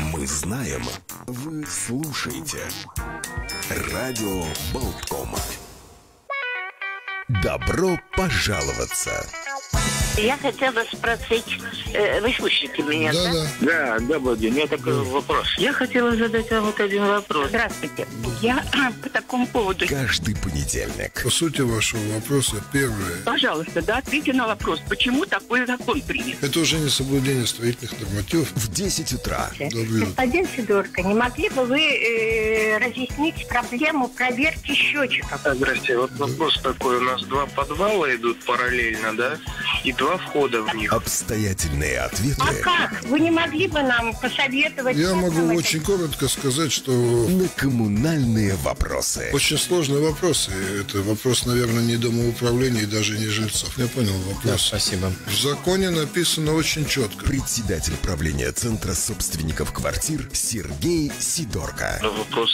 Мы знаем, вы слушаете. Радио Болтком. Добро пожаловаться. Я хотела спросить, э, вы слышите меня, да? Да, Да, добрый день. У меня такой вопрос. Я хотела задать вам вот один вопрос. Здравствуйте. Я по такому поводу. Каждый понедельник. По сути вашего вопроса, первое, Пожалуйста, да, ответьте на вопрос, почему такой закон принят? это уже не соблюдение строительных нормативов. В 10 утра. Добрый Господин Сидорко, не могли бы вы э, разъяснить проблему проверки счетчиков? А, Здрасте, вот вопрос такой. У нас два подвала идут параллельно, да? И два входа в них. Обстоятельные ответы А как? Вы не могли бы нам посоветовать? Я могу это очень коротко сказать, что на коммунальные вопросы. очень сложный вопрос. И это вопрос, наверное, не домоуправления и даже не жильцов. Я понял вопрос. Спасибо. В законе написано очень четко. Председатель правления Центра собственников квартир Сергей Сидорко. Но вопрос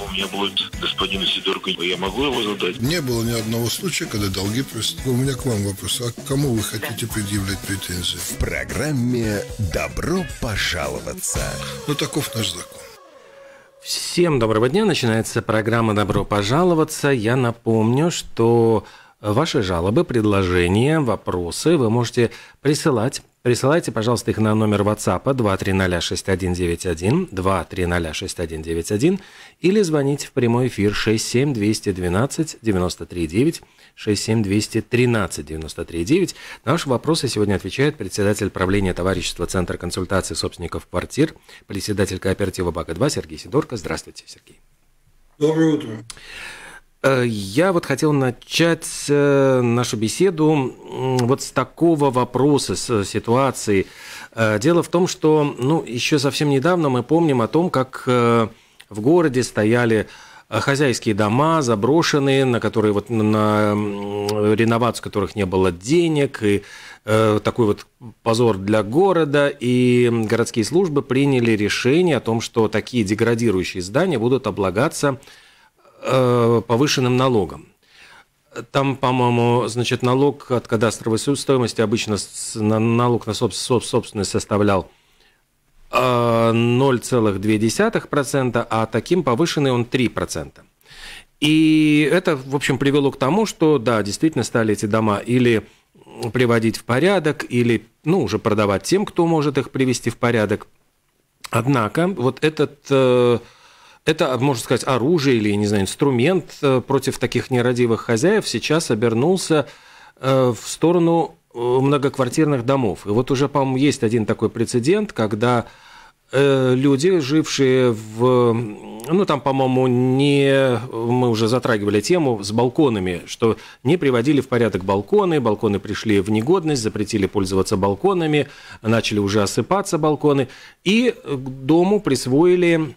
у меня будет господину Сидорку. Я могу его задать? Не было ни одного случая, когда долги просто. У меня к вам вопрос. А к кому вы хотите предъявлять претензии? В программе «Добро пожаловаться». Ну, таков наш закон. Всем доброго дня. Начинается программа «Добро пожаловаться». Я напомню, что ваши жалобы, предложения, вопросы вы можете присылать. Присылайте, пожалуйста, их на номер WhatsApp 2306191, 2306191 или звоните в прямой эфир 67212 939 67213 939. На ваши вопросы сегодня отвечает председатель правления товарищества Центра консультации собственников квартир, председатель кооператива БАКа-2 Сергей Сидорко. Здравствуйте, Сергей. Доброе утро. Э, Я вот хотел начать э, нашу беседу вот с такого вопроса, с ситуации. Э, Дело в том, что ну, еще совсем недавно мы помним о том, как в городе стояли хозяйские дома заброшенные, на которые вот на реновацию которых не было денег, и такой вот позор для города, и городские службы приняли решение о том, что такие деградирующие здания будут облагаться э, повышенным налогом. Там, по-моему, значит, налог от кадастровой стоимости обычно на- налог на соб- соб- собственность составлял э, 0,2%, а таким повышенный он 3%. И это, в общем, привело к тому, что, да, действительно стали эти дома или приводить в порядок, или, ну, уже продавать тем, кто может их привести в порядок. Однако, вот этот, э, это, можно сказать, оружие или, не знаю, инструмент э, против таких нерадивых хозяев сейчас обернулся э, в сторону э, многоквартирных домов. И вот уже, по-моему, есть один такой прецедент, когда люди, жившие в... Ну, там, по-моему, не... Мы уже затрагивали тему с балконами, что не приводили в порядок балконы, балконы пришли в негодность, запретили пользоваться балконами, начали уже осыпаться балконы, и к дому присвоили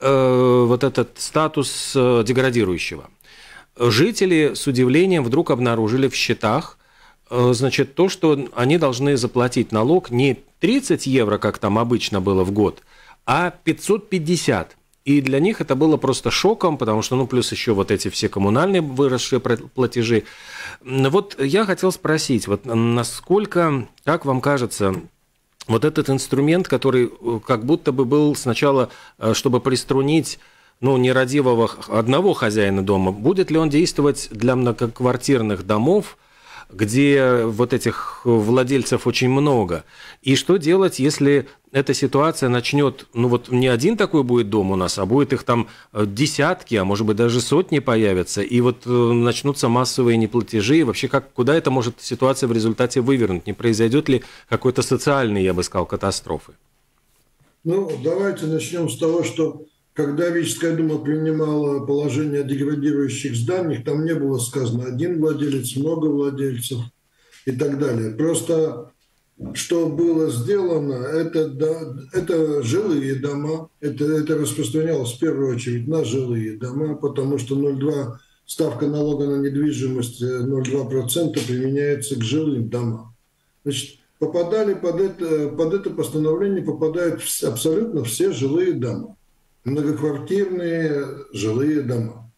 э, вот этот статус э, деградирующего. Жители с удивлением вдруг обнаружили в счетах, э, значит, то, что они должны заплатить налог не 30 евро, как там обычно было в год, а 550. И для них это было просто шоком, потому что, ну, плюс еще вот эти все коммунальные выросшие платежи. Вот я хотел спросить, вот насколько, как вам кажется, вот этот инструмент, который э, как будто бы был сначала, э, чтобы приструнить ну, нерадивого одного хозяина дома, будет ли он действовать для многоквартирных домов, где вот этих владельцев очень много? И что делать, если эта ситуация начнет, ну вот не один такой будет дом у нас, а будет их там э, десятки, а может быть даже сотни появятся, и вот э, начнутся массовые неплатежи, и вообще как, куда это может ситуация в результате вывернуть? Не произойдет ли какой-то социальной, я бы сказал, катастрофы? Ну, давайте начнем с того, что когда Вическая дума принимала положение о деградирующих зданиях, там не было сказано один владелец, много владельцев и так далее. Просто что было сделано, это, да, это жилые дома, это, это распространялось в первую очередь на жилые дома, потому что 0,2 ставка налога на недвижимость э, 0,2% применяется к жилым домам. Значит, попадали под это, под это постановление попадают абсолютно все жилые дома. Многоквартирные жилые дома.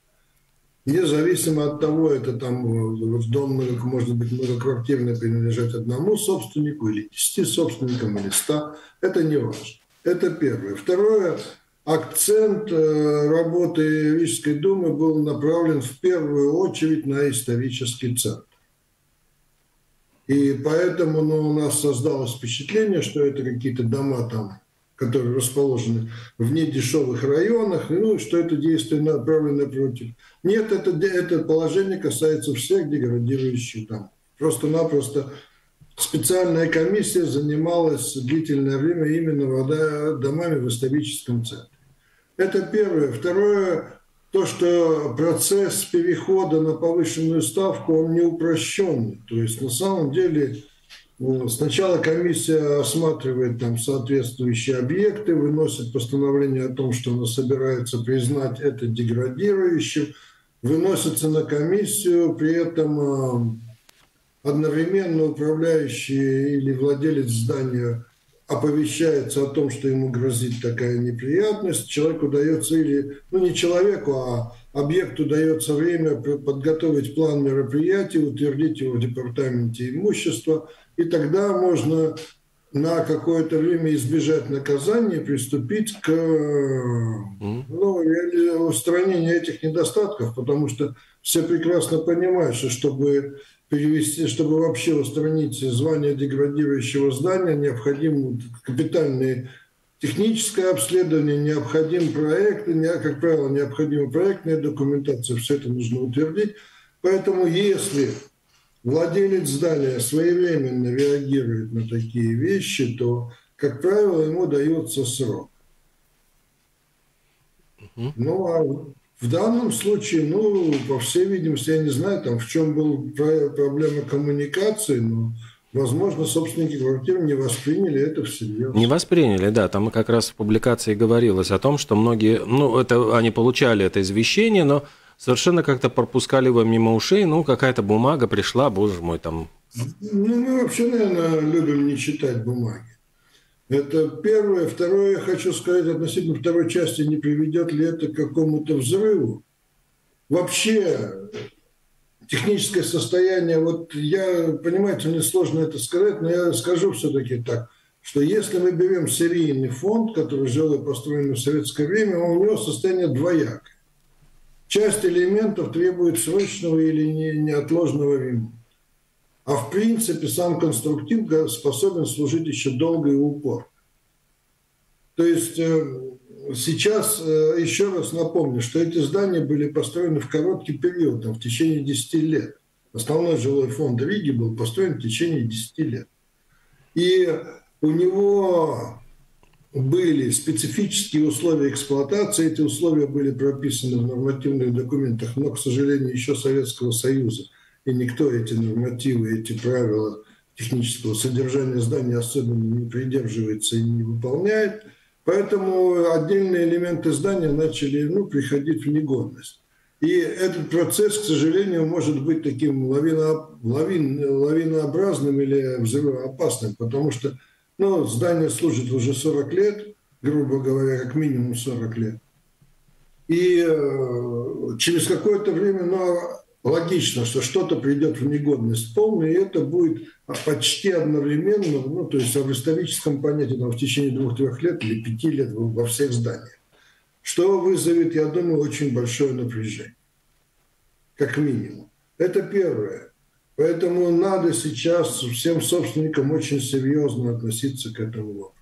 Независимо от того, это там э, дом может быть многоквартирный принадлежать одному собственнику или десяти собственникам или ста, это не важно. Это первое. Второе, акцент э, работы Рижской думы был направлен в первую очередь на исторический центр. И поэтому ну, у нас создалось впечатление, что это какие-то дома там, которые расположены в недешевых районах, ну, что это действие направлено против. Нет, это, это положение касается всех деградирующих домов. Просто-напросто специальная комиссия занималась длительное время именно домами в историческом центре. Это первое. Второе, то, что процесс перехода на повышенную ставку, он не упрощенный. То есть на самом деле сначала комиссия осматривает там соответствующие объекты, выносит постановление о том, что она собирается признать это деградирующим, выносится на комиссию, при этом одновременно управляющий или владелец здания оповещается о том, что ему грозит такая неприятность, человеку дается или, ну не человеку, а объекту дается время подготовить план мероприятий, утвердить его в департаменте имущества, и тогда можно на какое-то время избежать наказания приступить к ну, устранению этих недостатков, потому что все прекрасно понимают, что чтобы перевести, чтобы вообще устранить звание деградирующего здания, необходимо капитальное техническое обследование, необходим проект, как правило, необходима проектная документация, все это нужно утвердить. Поэтому если владелец здания своевременно реагирует на такие вещи, то, как правило, ему дается срок. Ну, а в данном случае, ну, по всей видимости, я не знаю, там, в чем была проблема коммуникации, но, возможно, собственники квартир не восприняли это всерьез. Не восприняли, да. Там как раз в публикации говорилось о том, что многие, ну, это они получали это извещение, но совершенно как-то пропускали его мимо ушей, ну, какая-то бумага пришла, боже мой, там. Ну, мы вообще, наверное, любим не читать бумаги. Это первое. Второе, я хочу сказать относительно второй части, не приведет ли это к какому-то взрыву. Вообще, техническое состояние, вот я, понимаете, мне сложно это сказать, но я скажу все-таки так, что если мы берем серийный фонд, который жил и построен в советское время, у него состояние двоякое. Часть элементов требует срочного или неотложного ремонта. А в принципе сам конструктив способен служить еще долго и упор. То есть э, сейчас, э, еще раз напомню, что эти здания были построены в короткий период, там, в течение 10 лет. Основной жилой фонд Риги был построен в течение 10 лет. И у него были специфические условия эксплуатации, эти условия были прописаны в нормативных документах, но, к сожалению, еще Советского Союза – и никто эти нормативы, эти правила технического содержания здания особенно не придерживается и не выполняет. Поэтому отдельные элементы здания начали ну, приходить в негодность. И этот процесс, к сожалению, может быть таким лавино, лавин, лавинообразным или взрывоопасным, потому что ну, здание служит уже 40 лет, грубо говоря, как минимум 40 лет. И э, через какое-то время, ну, логично, что что-то придет в негодность полную, и это будет почти одновременно, ну, то есть в историческом понятии там, в течение двух-трех лет или пяти лет во всех зданиях. Что вызовет, я думаю, очень большое напряжение. Как минимум. Это первое. Поэтому надо сейчас всем собственникам очень серьезно относиться к этому вопросу.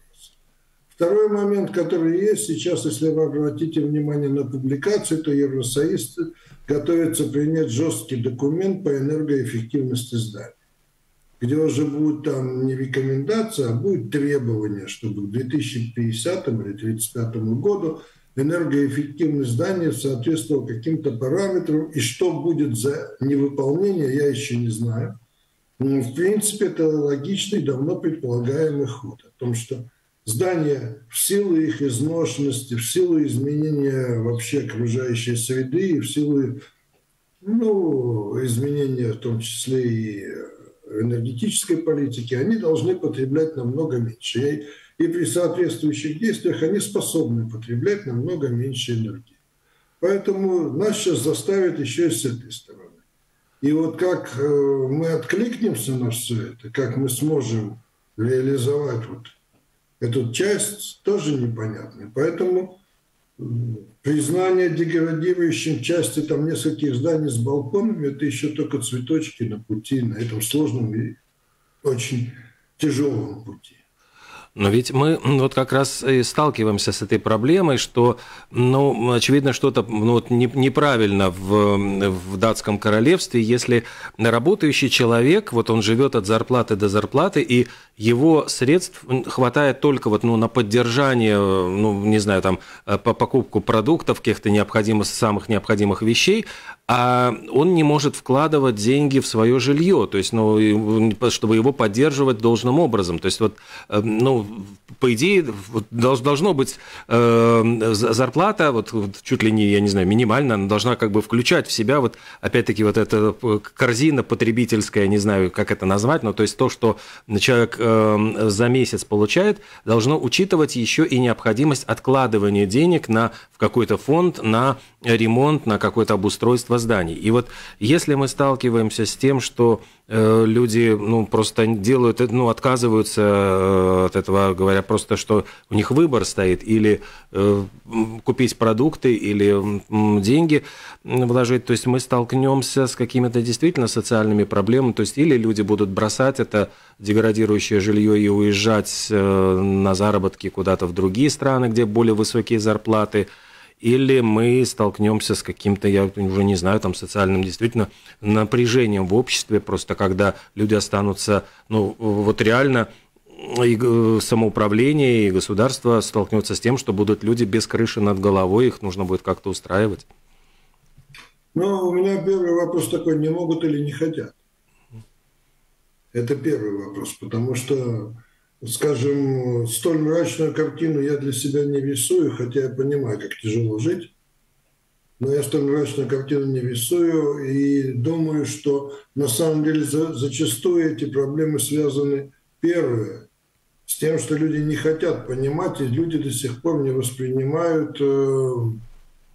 Второй момент, который есть сейчас, если вы обратите внимание на публикации, то Евросоюз готовится принять жесткий документ по энергоэффективности зданий, где уже будет там не рекомендация, а будет требование, чтобы к 2050 или 2035 году энергоэффективность здания соответствовала каким-то параметрам, и что будет за невыполнение, я еще не знаю. Но, в принципе, это логичный, давно предполагаемый ход о том, что здания в силу их изношенности, в силу изменения вообще окружающей среды в силу ну, изменения в том числе и энергетической политики, они должны потреблять намного меньше. И, и при соответствующих действиях они способны потреблять намного меньше энергии. Поэтому нас сейчас заставят еще и с этой стороны. И вот как э, мы откликнемся на все это, как мы сможем реализовать вот эту часть, тоже непонятно. Поэтому признание деградирующим части там нескольких зданий с балконами – это еще только цветочки на пути, на этом сложном и очень тяжелом пути. Но ведь мы вот как раз и сталкиваемся с этой проблемой, что, ну, очевидно, что-то ну, вот неправильно в, в датском королевстве, если работающий человек, вот он живет от зарплаты до зарплаты, и его средств хватает только вот, ну, на поддержание, ну, не знаю, там, по покупку продуктов, каких-то необходимых, самых необходимых вещей, а он не может вкладывать деньги в свое жилье, то есть, ну, чтобы его поддерживать должным образом. То есть, вот, э, ну, по идее, должно быть э, зарплата, вот, чуть ли не, я не знаю, минимальная, она должна как бы включать в себя, вот, опять-таки, вот эта корзина потребительская, не знаю, как это назвать, но то есть то, что человек э, за месяц получает, должно учитывать еще и необходимость откладывания денег на, в какой-то фонд на ремонт, на какое-то обустройство зданий. И вот если мы сталкиваемся с тем, что э, люди ну, просто делают, ну, отказываются э, от этого, говоря просто, что у них выбор стоит, или э, купить продукты, или деньги вложить, то есть мы столкнемся с какими-то действительно социальными проблемами, то есть или люди будут бросать это деградирующее жилье и уезжать на заработки куда-то в другие страны, где более высокие зарплаты, или мы столкнемся с каким-то, я уже не знаю, там социальным действительно напряжением в обществе, просто когда люди останутся, ну, вот реально и э, самоуправление, и государство столкнется с тем, что будут люди без крыши над головой, их нужно будет как-то устраивать. Ну, у меня первый вопрос такой, не могут или не хотят? Это первый вопрос, потому что скажем, столь мрачную картину я для себя не рисую, хотя я понимаю, как тяжело жить. Но я столь мрачную картину не рисую и думаю, что на самом деле за, зачастую эти проблемы связаны, первое, с тем, что люди не хотят понимать, и люди до сих пор не воспринимают э,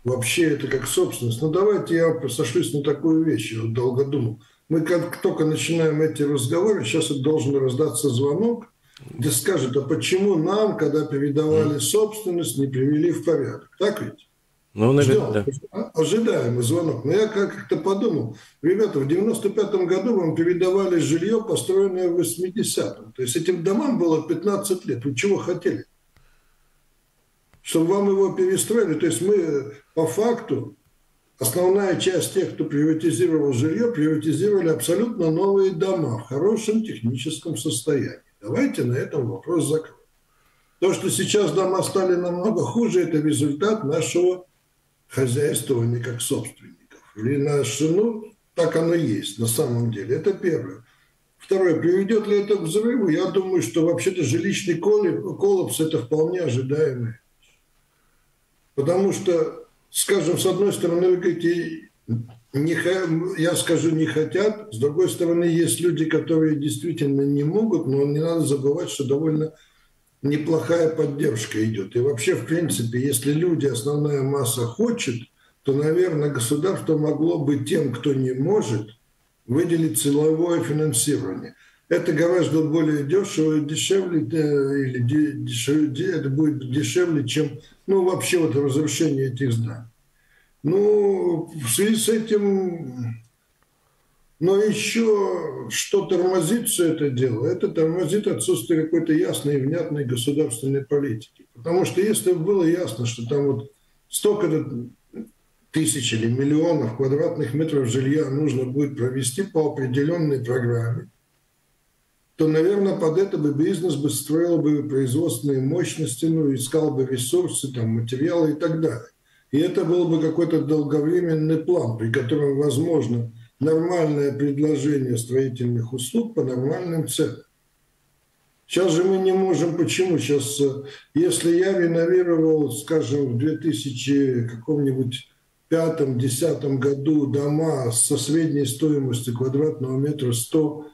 вообще это как собственность. Ну давайте я сошлюсь на такую вещь, я вот долго думал. Мы как только начинаем эти разговоры, сейчас должен раздаться звонок, где скажут, а почему нам, когда передавали собственность, не привели в порядок? Так ведь? Ну, наверное, Ждем. да. Ожидаемый звонок. Но я как-то подумал, ребята, в 95-м году вам передавали жилье, построенное в 80-м. То есть этим домам было 15 лет. Вы чего хотели? Чтобы вам его перестроили. То есть мы по факту, основная часть тех, кто приватизировал жилье, приватизировали абсолютно новые дома в хорошем техническом состоянии. Давайте на этом вопрос закроем. То, что сейчас дома стали намного хуже, это результат нашего хозяйствования как собственников. Или наше, ну, так оно есть на самом деле. Это первое. Второе, приведет ли это к взрыву? Я думаю, что вообще-то жилищный коллапс – это вполне ожидаемый. Потому что, скажем, с одной стороны, вы говорите, не, я скажу, не хотят. С другой стороны, есть люди, которые действительно не могут, но не надо забывать, что довольно неплохая поддержка идет. И вообще, в принципе, если люди, основная масса хочет, то, наверное, государство могло бы тем, кто не может, выделить силовое финансирование. Это гораздо более дешево и дешевле, или дешевле, это будет дешевле, чем ну, вообще вот разрушение этих зданий. Ну, в связи с этим, но еще что тормозит все это дело, это тормозит отсутствие какой-то ясной и внятной государственной политики. Потому что если бы было ясно, что там вот столько тысяч или миллионов квадратных метров жилья нужно будет провести по определенной программе, то, наверное, под это бы бизнес бы строил бы производственные мощности, ну, искал бы ресурсы, там, материалы и так далее. И это был бы какой-то долговременный план, при котором возможно нормальное предложение строительных услуг по нормальным ценам. Сейчас же мы не можем. Почему? Сейчас, э, если я реновировал, скажем, в 2000 каком-нибудь пятом-десятом году дома со средней стоимостью квадратного метра 100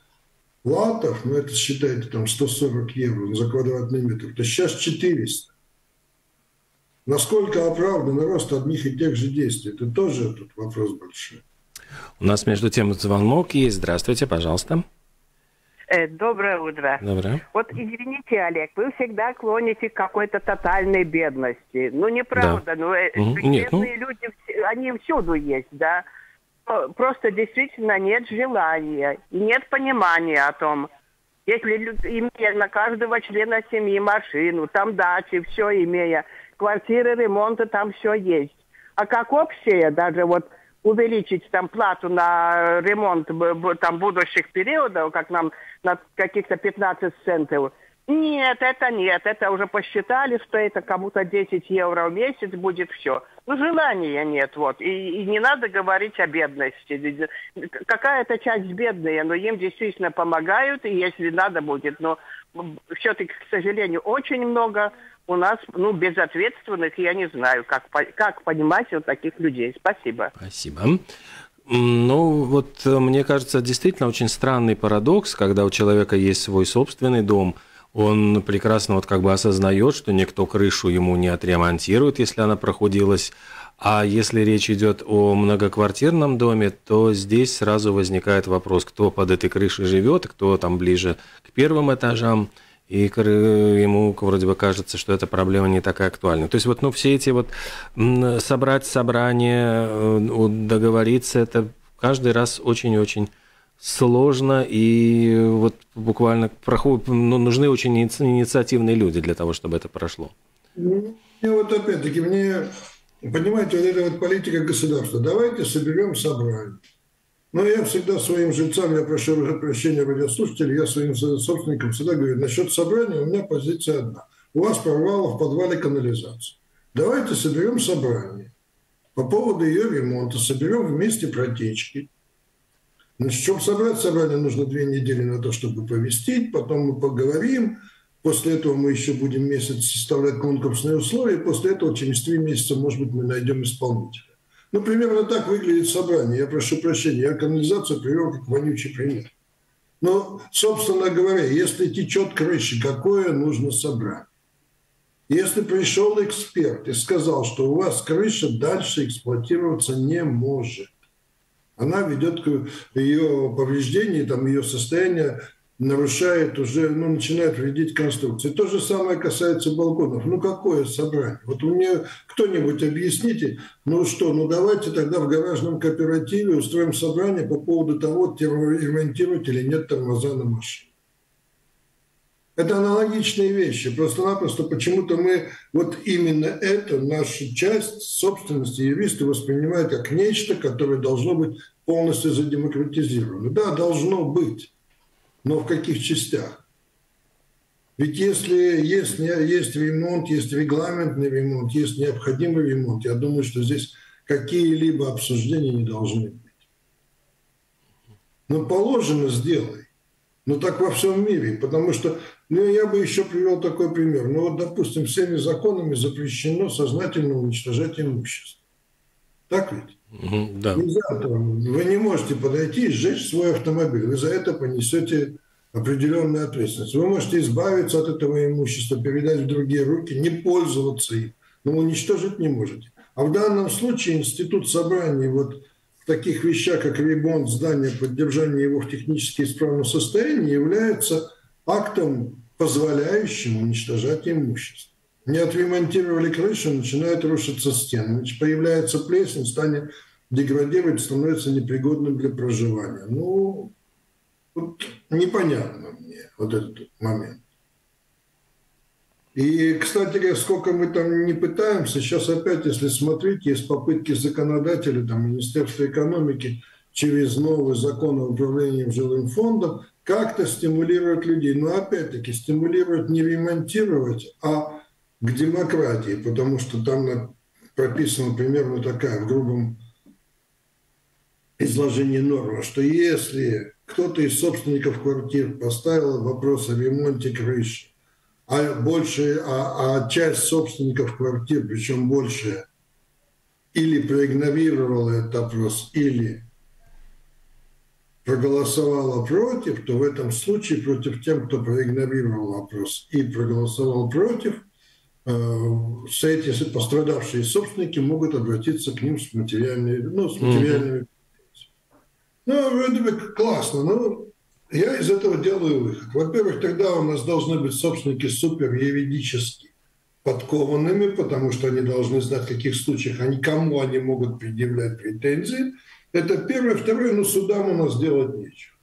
латов, ну это считайте там 140 евро за квадратный метр, то сейчас 400. Насколько оправдан рост одних и тех же действий? Это тоже тут вопрос большой. У нас между тем звонок есть. Здравствуйте, пожалуйста. Э, Доброе утро. Доброе. Вот извините, Олег, вы всегда клоните к какой-то тотальной бедности. Ну, неправда. Ну, э. Нет, ну- бедные люди, они всюду есть, да. Но Просто действительно нет желания и нет понимания о том, если имея на каждого члена семьи машину, там дачи, все имея, квартиры, ремонты, там все есть. А как общее, даже вот увеличить там плату на ремонт там будущих периодов, как нам на каких-то 15 центов, нет, это нет, это уже посчитали, что это кому-то 10 евро в месяц будет все. Ну, желания нет, вот. И, и не надо говорить о бедности. Какая-то часть бедная, но им действительно помогают, и если надо будет. Но все-таки, к сожалению, очень много у нас, ну, безответственных, я не знаю, как, как понимать вот таких людей. Спасибо. Спасибо. Ну, вот э, мне кажется, действительно очень странный парадокс, когда у человека есть свой собственный дом, он прекрасно вот как бы осознает, что никто крышу ему не отремонтирует, если она прохудилась. А если речь идет о многоквартирном доме, то здесь сразу возникает вопрос, кто под этой крышей живет, кто там ближе к первым этажам. И ему вроде бы кажется, что эта проблема не такая актуальна. То есть вот ну, все эти вот собрать собрание, э, договориться, это каждый раз очень-очень сложно, и вот буквально проход, ну, нужны очень иници- инициативные люди для того, чтобы это прошло. Ну, вот опять-таки мне, понимаете, вот эта вот политика государства. Давайте соберем собрание. Но я всегда своим жильцам, я прошу прощения радиослушателей, я своим собственникам всегда говорю, насчет собрания у меня позиция одна. У вас порвало в подвале канализацию. Давайте соберем собрание. По поводу ее ремонта соберем вместе протечки. Значит, чтобы собрать собрание, нужно две недели на то, чтобы повестить, потом мы поговорим, после этого мы еще будем месяц составлять конкурсные условия, и после этого через три месяца, может быть, мы найдем исполнителя. Ну, примерно так выглядит собрание. Я прошу прощения, я канализацию привел как вонючий пример. Но, собственно говоря, если течет крыша, какое нужно собрать? Если пришел эксперт и сказал, что у вас крыша дальше эксплуатироваться не может, она ведет к ее повреждению, там, ее состояние нарушает уже, ну, начинает вредить конструкции. То же самое касается балконов. Ну, какое собрание? Вот меня кто-нибудь объясните, ну что, ну давайте тогда в гаражном кооперативе устроим собрание по поводу того, ремонтировать или нет тормоза на машине. Это аналогичные вещи. Просто-напросто почему-то мы вот именно это, нашу часть собственности юристы воспринимают как нечто, которое должно быть полностью задемократизировано. Да, должно быть. Но в каких частях? Ведь если есть, есть ремонт, есть регламентный ремонт, есть необходимый ремонт, я думаю, что здесь какие-либо обсуждения не должны быть. Но положено сделай. Но так во всем мире. Потому что, ну, я бы еще привел такой пример. Ну, вот, допустим, всеми законами запрещено сознательно уничтожать имущество. Так ведь? Да. Нельзя, там, вы не можете подойти и сжечь свой автомобиль. Вы за это понесете определенную ответственность. Вы можете избавиться от этого имущества, передать в другие руки, не пользоваться им, но уничтожить не можете. А в данном случае институт собраний вот в таких вещах, как ремонт здания, поддержание его в технически исправном состоянии, является актом, позволяющим уничтожать имущество. Не отремонтировали крышу, начинает рушиться стены. Значит, появляется плесень, станет деградировать, становится непригодным для проживания. Ну, вот непонятно мне вот этот момент. И, кстати говоря, сколько мы там не пытаемся, сейчас опять, если смотреть, есть попытки законодателя, там, Министерства экономики через новый закон о управлении жилым фондом как-то стимулировать людей. Но опять-таки стимулировать не ремонтировать, а к демократии, потому что там прописана примерно такая в грубом изложении норма, что если кто-то из собственников квартир поставил вопрос о ремонте крыши, а, больше, а, а часть собственников квартир, причем больше, или проигнорировала этот вопрос, или проголосовала против, то в этом случае против тем, кто проигнорировал вопрос и проголосовал против, эти пострадавшие собственники могут обратиться к ним с материальными, ну, с материальными. Mm-hmm. Ну, вроде бы классно, но Я из этого делаю выход. Во-первых, тогда у нас должны быть собственники супер юридически подкованными, потому что они должны знать, в каких случаях они, кому они могут предъявлять претензии. Это первое. Второе, ну, судам у нас делать нечего.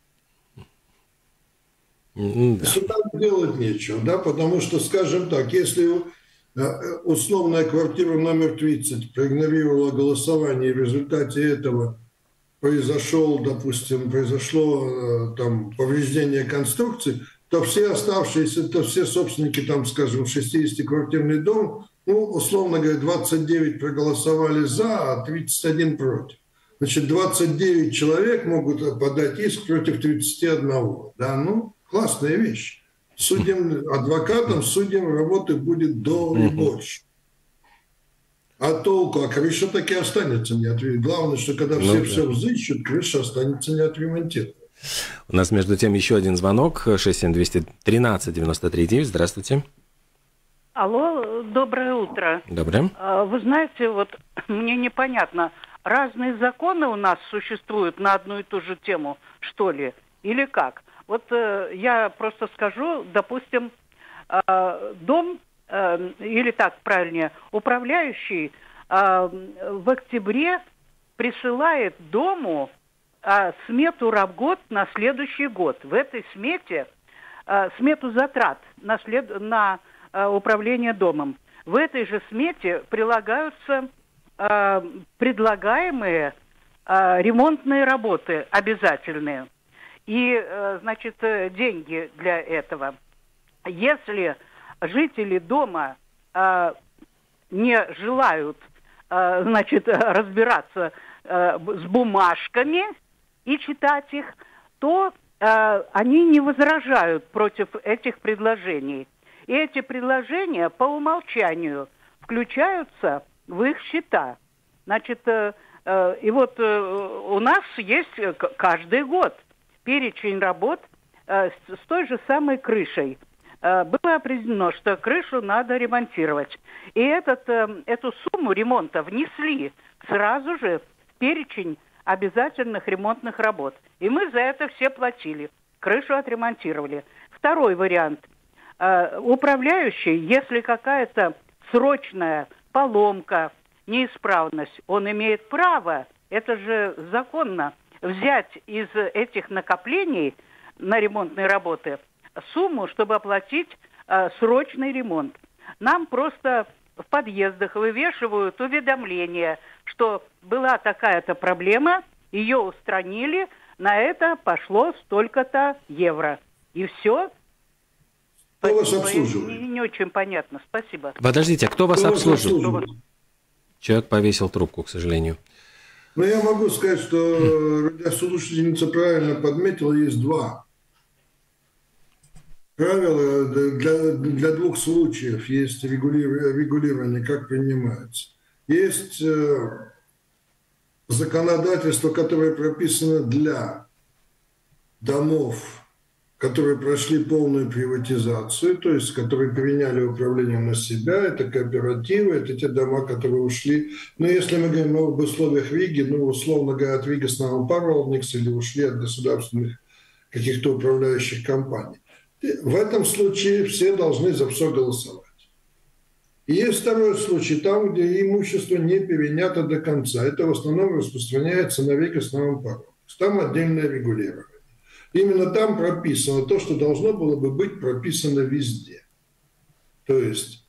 Да. Судам делать нечего, да, потому что, скажем так, если э, условная квартира номер 30 проигнорировала голосование, в результате этого произошел, допустим, произошло э, там повреждение конструкции, то все оставшиеся, то все собственники, там, скажем, 60-квартирный дом, ну, условно говоря, 29 проголосовали за, а 31 против. Значит, 29 человек могут подать иск против 31. Да, ну, классная вещь. Судьям, адвокатам, судьям работы будет до и больше. А толку? А крыша таки останется не отремонтирована. Главное, что когда все ну, все взыщут, крыша останется не отремонтирована. У нас, между тем, еще один звонок. 67213-93-9. Здравствуйте. Алло, доброе утро. Доброе. А, вы знаете, вот мне непонятно, разные законы у нас существуют на одну и ту же тему, что ли, или как? Вот э, я просто скажу, допустим, э, дом, э, или так правильнее, управляющий э, в октябре присылает дому э, смету работ на следующий год. В этой смете э, смету затрат на, след... на э, управление домом. В этой же смете прилагаются э, предлагаемые э, ремонтные работы обязательные и, э, значит, э, деньги для этого. Если жители дома э, не желают, значит, разбираться с бумажками и читать их, то они не возражают против этих предложений. И эти предложения по умолчанию включаются в их счета. Значит, и вот у нас есть каждый год перечень работ э, с, с той же самой крышей. Э, было определено, что крышу надо ремонтировать. И этот, э, эту сумму ремонта внесли сразу же в перечень обязательных ремонтных работ. И мы за это все платили. Крышу отремонтировали. Второй вариант. Э, управляющий, если какая-то срочная поломка, неисправность, он имеет право, это же законно, взять из этих накоплений на ремонтные работы сумму, чтобы оплатить э, срочный ремонт. Нам просто в подъездах вывешивают уведомления, что была такая-то проблема, ее устранили, на это пошло столько-то евро. И все. Кто вас обслуживает? Не, не очень понятно. Спасибо. Подождите, а кто вас кто обслуживает? Вас Человек повесил трубку, к сожалению. Но я могу сказать, что радиослушательница правильно подметила, есть два правила для, для двух случаев есть регулирование, как принимается. Есть э, законодательство, которое прописано для домов которые прошли полную приватизацию, то есть которые переняли управление на себя, это кооперативы, это те дома, которые ушли. Но если мы говорим об условиях Риги, ну, условно говоря, от Rīgas namu pārvaldnieks или ушли от государственных каких-то управляющих компаний. В этом случае все должны за все голосовать. Есть второй случай, там, где имущество не перенято до конца. Это в основном распространяется на Rīgas namu pārvaldnieks. Там отдельное регулирование. Именно там прописано то, что должно было бы быть прописано везде. То есть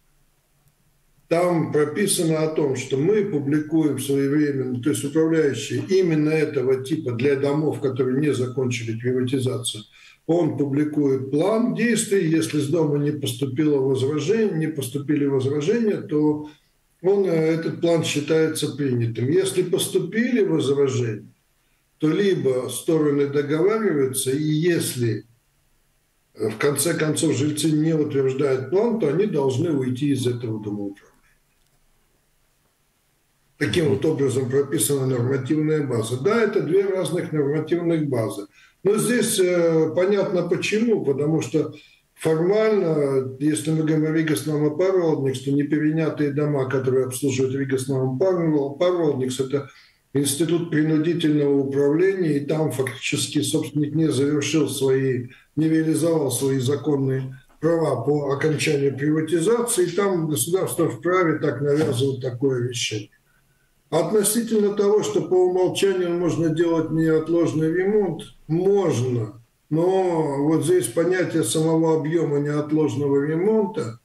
там прописано о том, что мы публикуем своевременно, то есть управляющие именно этого типа для домов, которые не закончили приватизацию, он публикует план действий. Если с дома не поступило возражение, не поступили возражения, то он, э, этот план считается принятым. Если поступили возражения, то либо стороны договариваются, и если э, в конце концов жильцы не утверждают план, то они должны уйти из этого домоуправления. Таким вот образом прописана нормативная база. Да, это две разных нормативных базы. Но здесь э, понятно почему, потому что формально, если мы говорим о Ригасном Парволдникс, то неперенятые дома, которые обслуживают Ригасном Парволдникс, это институт принудительного управления, и там фактически собственник не завершил свои, не реализовал свои законные права по окончанию приватизации, и там государство вправе так навязывать такое решение. Относительно того, что по умолчанию можно делать неотложный ремонт, можно, но вот здесь понятие самого объема неотложного ремонта,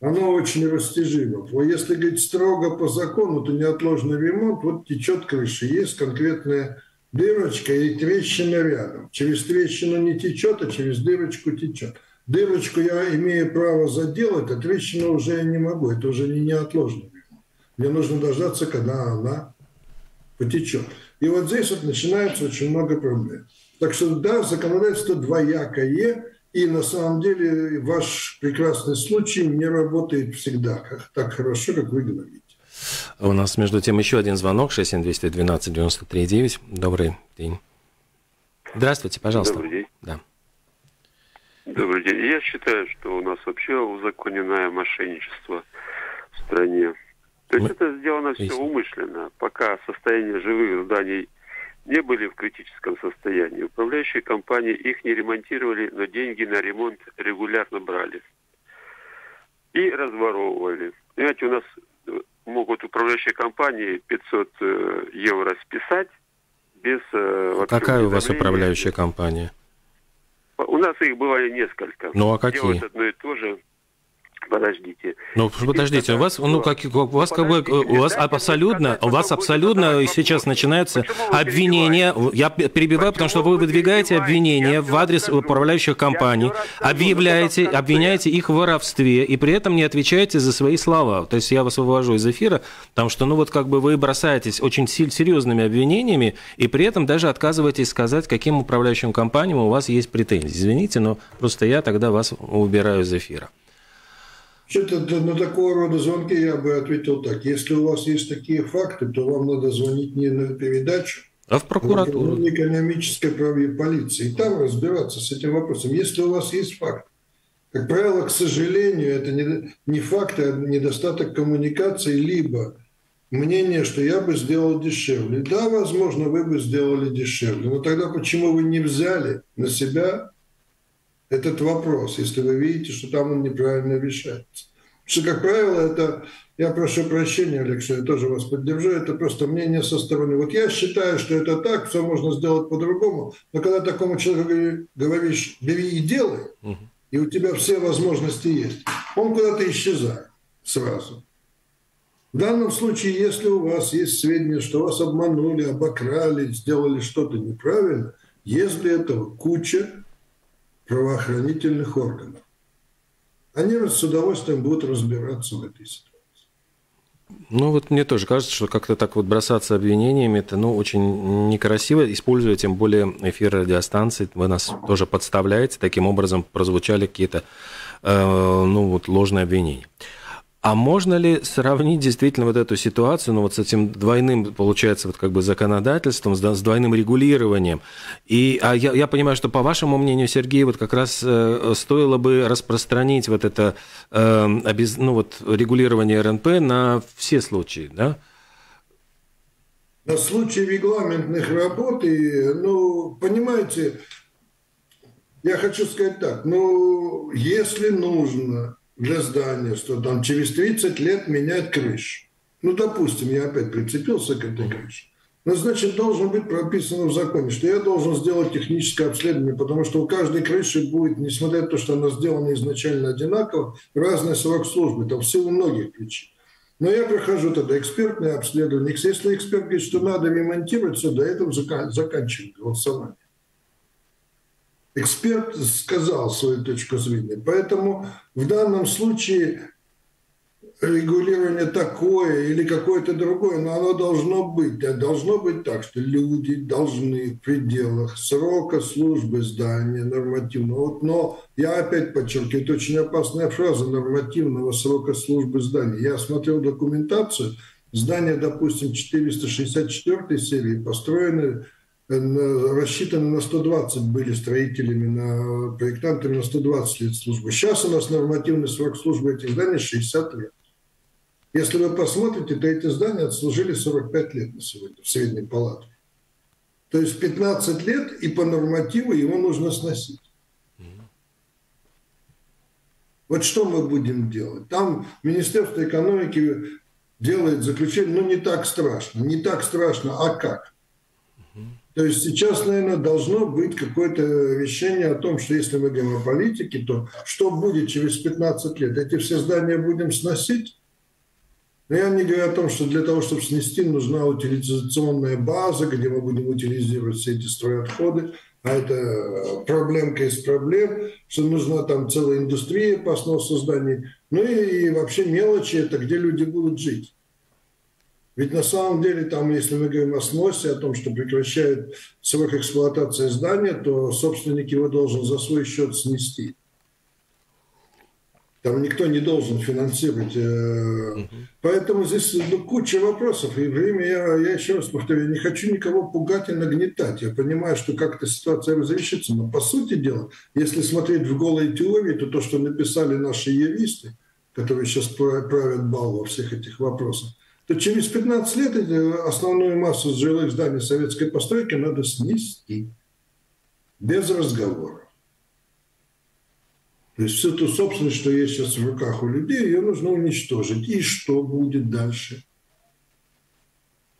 оно очень растяжимо. Если говорить строго по закону, то неотложный ремонт, вот течет крыша, есть конкретная дырочка и трещина рядом. Через трещину не течет, а через дырочку течет. Дырочку я имею право заделать, а трещину уже я не могу. Это уже не неотложный мне нужно дождаться, когда она потечет. И вот здесь вот начинается очень много проблем. Так что да, законодательство двоякое, и на самом деле ваш прекрасный случай не работает всегда так хорошо, как вы говорите. У нас, между тем, еще один звонок, 67212 93 Добрый день. Здравствуйте, пожалуйста. Добрый день. Да. Добрый день. Я считаю, что у нас вообще узаконенное мошенничество в стране. То есть Мы... это сделано все умышленно, пока состояние живых зданий не были в критическом состоянии. Управляющие компании их не ремонтировали, но деньги на ремонт регулярно брали. И разворовывали. Понимаете, у нас э, могут управляющие компании 500 э, евро списать без... Э, Какая у вас управляющая компания? У нас их бывали несколько. Ну а какие? Делают одно и то же. Подождите. Ну, подождите, у вас, ну, как, у вас как бы, у вас абсолютно, у вас абсолютно сейчас начинаются обвинения. Я перебиваю, потому что вы выдвигаете обвинения в адрес управляющих компаний, объявляете, обвиняете их в воровстве, и при этом не отвечаете за свои слова. То есть я вас вывожу из эфира, потому что, ну, вот как бы вы бросаетесь очень серьезными обвинениями, и при этом даже отказываетесь сказать, каким управляющим компаниям у вас есть претензии. Извините, но просто я тогда вас убираю из эфира. Что-то на такого рода звонки я бы ответил так. Если у вас есть такие факты, то вам надо звонить не на передачу, а в прокуратуру. А в экономической праве полиции. И там разбираться с этим вопросом. Если у вас есть факт, как правило, к сожалению, это не, не факт, а недостаток коммуникации, либо мнение, что я бы сделал дешевле. Да, возможно, вы бы сделали дешевле. Но тогда почему вы не взяли на себя этот вопрос, если вы видите, что там он неправильно решается. Потому что, как правило, это, я прошу прощения, Алексей, я тоже вас поддержу, это просто мнение со стороны. Вот я считаю, что это так, все можно сделать по-другому, но когда такому человеку говоришь, бери и делай, и у тебя все возможности есть, он куда-то исчезает сразу. В данном случае, если у вас есть сведения, что вас обманули, обокрали, сделали что-то неправильно, есть для этого куча правоохранительных органов. Они с удовольствием будут разбираться в этой ситуации. Ну вот мне тоже кажется, что как-то так вот бросаться обвинениями, это ну, очень некрасиво, используя тем более эфир радиостанции, вы нас тоже подставляете, таким образом прозвучали какие-то э, ну, вот, ложные обвинения. А можно ли сравнить действительно вот эту ситуацию, ну вот с этим двойным, получается, вот как бы законодательством, с, двойным регулированием? И а я, я понимаю, что по вашему мнению, Сергей, вот как раз э, стоило бы распространить вот это э, обез, ну вот регулирование РНП на все случаи, да? На случай регламентных работ, и, ну, понимаете, я хочу сказать так, ну, если нужно для здания, что там через 30 лет менять крышу. Ну, допустим, я опять прицепился к этой крыше. Но, значит, должен быть прописано в законе, что я должен сделать техническое обследование, потому что у каждой крыши будет, несмотря на то, что она сделана изначально одинаково, разный срок службы, там в силу многих причин. Но я прохожу тогда экспертное обследование. Если эксперт говорит, что надо ремонтировать, все, до этого заканчиваем голосование эксперт сказал свою точку зрения. Поэтому в данном случае регулирование такое или какое-то другое, но оно должно быть. Должно быть так, что люди должны в пределах срока службы здания нормативного. Вот, но я опять подчеркиваю, это очень опасная фраза нормативного срока службы здания. Я смотрел документацию, здание, допустим, 464 серии построено рассчитаны на 120 были строителями, на проектантами на 120 лет службы. Сейчас у нас нормативный срок службы этих зданий 60 лет. Если вы посмотрите, то эти здания отслужили 45 лет на сегодня в средней палате. То есть 15 лет, и по нормативу его нужно сносить. Вот что мы будем делать? Там Министерство экономики делает заключение, ну не так страшно, не так страшно, а как? То есть сейчас, наверное, должно быть какое-то решение о том, что если мы говорим о политике, то что будет через 15 лет? Эти все здания будем сносить? Но я не говорю о том, что для того, чтобы снести, нужна утилизационная база, где мы будем утилизировать все эти стройотходы. А это проблемка из проблем, что нужна там целая индустрия по сносу зданий. Ну и, и вообще мелочи, это где люди будут жить. Ведь на самом деле там, если мы говорим о сносе, о том, что прекращает срок эксплуатации здания, то собственник его должен за свой счет снести. Там никто не должен финансировать. Угу. Поэтому здесь ну, куча вопросов. И время, я, я еще раз повторю, я не хочу никого пугать и нагнетать. Я понимаю, что как-то ситуация разрешится. Но по сути дела, если смотреть в голой теории, то то, что написали наши юристы, которые сейчас правят бал во всех этих вопросах, то через 15 лет основную массу жилых зданий советской постройки надо снести. Без разговора. То есть всю ту собственность, что есть сейчас в руках у людей, ее нужно уничтожить. И что будет дальше?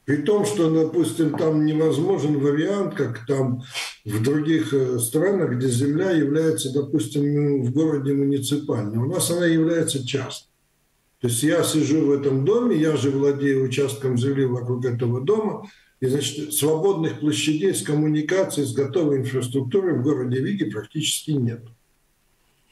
При том, что, допустим, там невозможен вариант, как там в других э, странах, где земля является, допустим, в городе муниципальной. У нас она является частной. То есть я сижу в этом доме, я же владею участком земли вокруг этого дома, и, значит, свободных площадей с коммуникацией, с готовой инфраструктурой в городе Виге практически нет.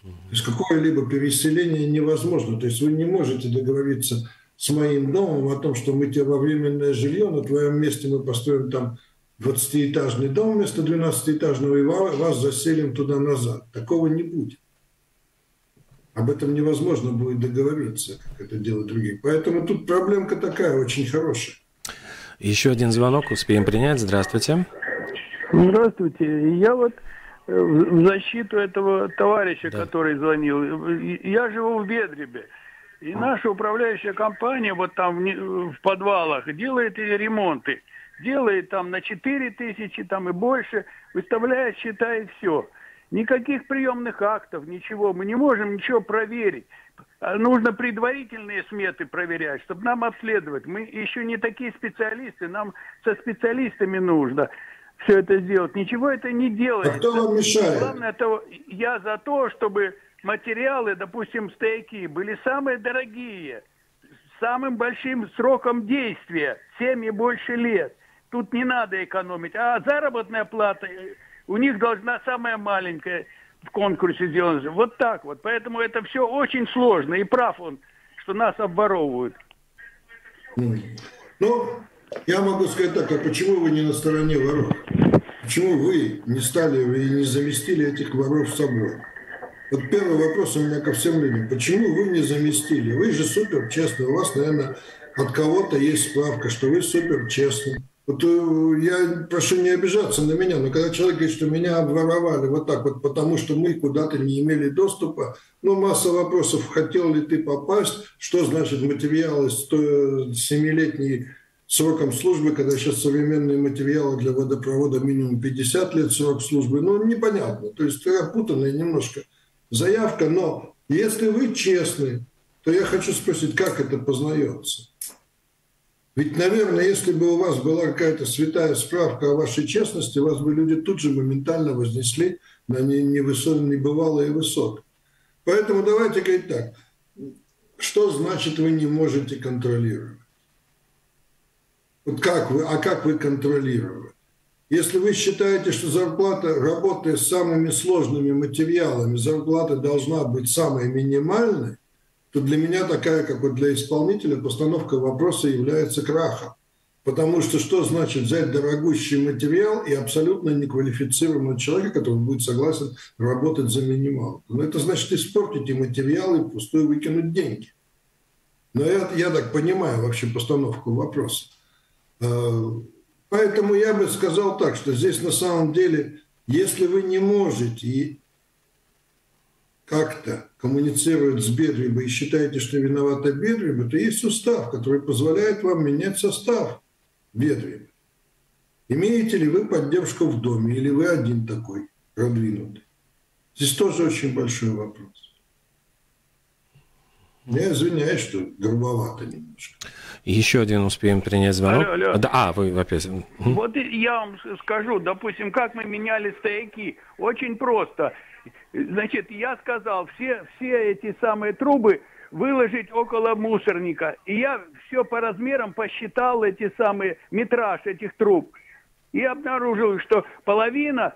То есть какое-либо переселение невозможно. То есть вы не можете договориться с моим домом о том, что мы тебе во временное жилье, на твоем месте мы построим там 20-этажный дом вместо 12-этажного, и вас заселим туда-назад. Такого не будет. Об этом невозможно будет договориться, как это делают другие. Поэтому тут проблемка такая, очень хорошая. Еще один звонок успеем принять. Здравствуйте. Здравствуйте. Я вот в защиту этого товарища, да. который звонил. Я живу в Бедребе. И наша управляющая компания вот там в, в подвалах делает ремонты. Делает там на 4 тысячи там и больше, выставляет, считает все. Никаких приемных актов, ничего. Мы не можем ничего проверить. Нужно предварительные сметы проверять, чтобы нам обследовать. Мы еще не такие специалисты, нам со специалистами нужно все это сделать. Ничего это не делает. А кто вам мешает? Главное, то, я за то, чтобы материалы, допустим, стейки, были самые дорогие, с самым большим сроком действия, 7 и больше лет. Тут не надо экономить. А заработная плата э, у них должна самая маленькая в конкурсе сделать. Вот так вот. Поэтому это все очень сложно. И прав он, что нас обворовывают. Ну, я могу сказать так, а почему вы не на стороне воров? Почему вы не стали и не заместили этих воров с собой? Вот первый вопрос у меня ко всем людям. Почему вы не заместили? Вы же супер честный. У вас, наверное, от кого-то есть справка, что вы супер честный. Вот э, я прошу не обижаться на меня, но когда человек говорит, что меня обворовали вот так вот, потому что мы куда-то не имели доступа, ну, масса вопросов, хотел ли ты попасть, что значит материалы 7-летней сроком службы, когда сейчас современные материалы для водопровода минимум 50 лет срок службы, ну, непонятно. То есть опутанная немножко заявка, но если вы честны, то я хочу спросить, как это познается? Ведь, наверное, если бы у вас была какая-то святая справка о вашей честности, вас бы люди тут же моментально вознесли на небывалые высоты. Поэтому давайте говорить так. Что значит вы не можете контролировать? Вот как вы, а как вы контролировать? Если вы считаете, что зарплата, работая с самыми сложными материалами, зарплата должна быть самой минимальной, то для меня такая, как вот для исполнителя, постановка вопроса является крахом. Потому что что значит взять дорогущий материал и абсолютно неквалифицированного человека, который будет согласен работать за минималку? Ну, это значит испортить и материал, и пустую выкинуть деньги. Но я, я так понимаю вообще постановку вопроса. Э, поэтому я бы сказал так, что здесь на самом деле, если вы не можете как-то коммуницирует с Бедриба и считаете, что виновата Бедриба, то есть устав, который позволяет вам менять состав Бедриба. Имеете ли вы поддержку в доме, или вы один такой продвинутый? Здесь тоже очень большой вопрос. Я извиняюсь, что грубовато немножко. Еще один успеем принять звонок. Алло, алло. Да, а, вы опять. Вот я вам скажу, допустим, как мы меняли стояки. Очень просто. Значит, я сказал, все, все эти самые трубы выложить около мусорника. И я все по размерам посчитал эти самые метраж этих труб. И обнаружил, что половина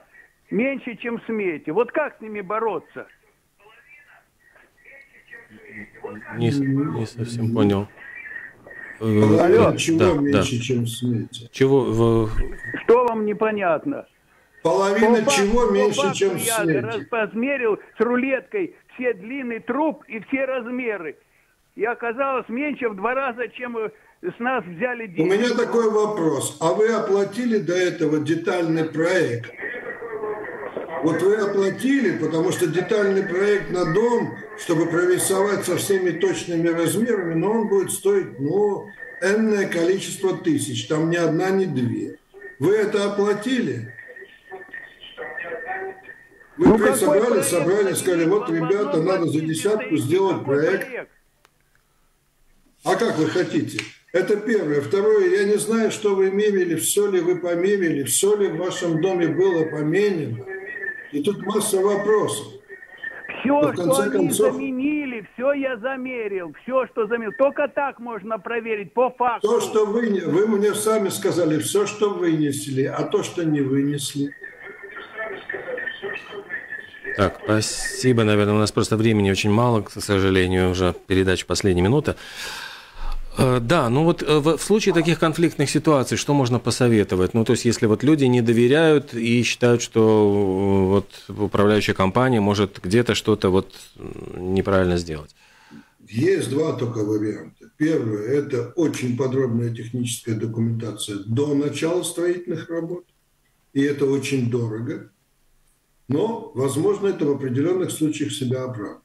меньше, чем в смете. Вот как с ними бороться? Не, не совсем понял. Э, Половина да, чего да, меньше, да. чем в смете? Чего? в- Что вам непонятно? Половина По факту- чего меньше, факту чем в я раз- размерил с рулеткой все длины труб и все размеры. И оказалось меньше в два раза, чем с нас взяли У деньги. меня такой вопрос. А вы оплатили до этого детальный проект? Вот вы оплатили, потому что детальный проект на дом, чтобы прорисовать со всеми точными размерами, но он будет стоить, ну, энное количество тысяч. Там ни одна, ни две. Вы это оплатили? Вы Ну, при- какой собрали, собрали, сказали, вот, ребята, надо за десятку сделать проект. А как вы хотите? Это первое. Второе, я не знаю, что вы мерили, все ли вы померили, все ли в вашем доме было поменено. И тут масса вопросов. Все, Но что они концов- заменили, все я замерил. Все, что замерил. Только так можно проверить по факту. То, что вы, вы мне сами сказали, все, что вынесли, а то, что не вынесли. Так, спасибо, наверное. У нас просто времени очень мало, к сожалению, уже передача последняя минута. Э, Да, ну вот э, в случае таких конфликтных ситуаций, что можно посоветовать? Ну, то есть, если вот люди не доверяют и считают, что э, вот управляющая компания может где-то что-то вот неправильно сделать. Есть два только варианта. Первое – это очень подробная техническая документация до начала строительных работ. И это очень дорого. Но, возможно, это в определенных случаях себя оправдывает.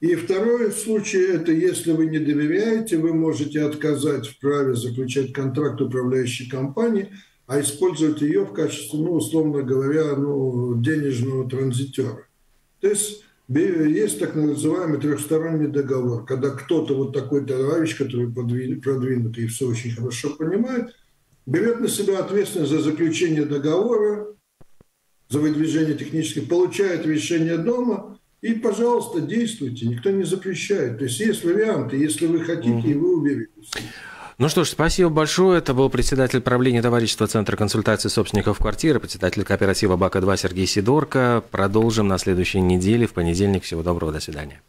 И второй случай – это если вы не доверяете, вы можете отказать в праве заключать контракт управляющей компании, а использовать ее в качестве, ну, условно говоря, ну, денежного транзитера. То есть есть так называемый трехсторонний договор, когда кто-то, вот такой товарищ, который продвинутый и все очень хорошо понимает, берет на себя ответственность за заключение договора, за выдвижение технических, получает решение дома и, пожалуйста, действуйте, никто не запрещает. То есть есть варианты, если вы хотите и вы уверены. Ну что ж, спасибо большое. Это был председатель правления товарищества Центра консультации собственников квартиры, председатель кооператива БАКа-2 Сергей Сидорко. Продолжим на следующей неделе, в понедельник. Всего доброго, до свидания.